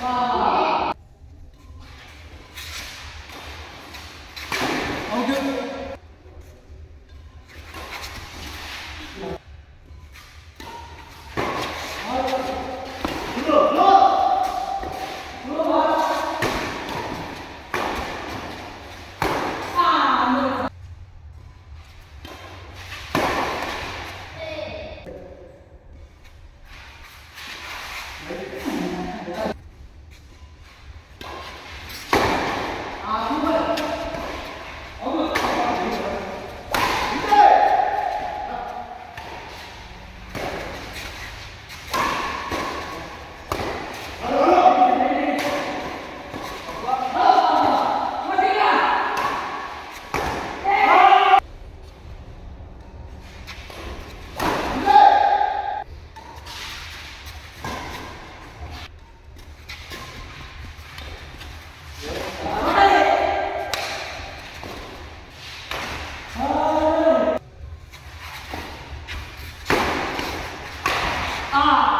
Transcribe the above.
Wow. Ah.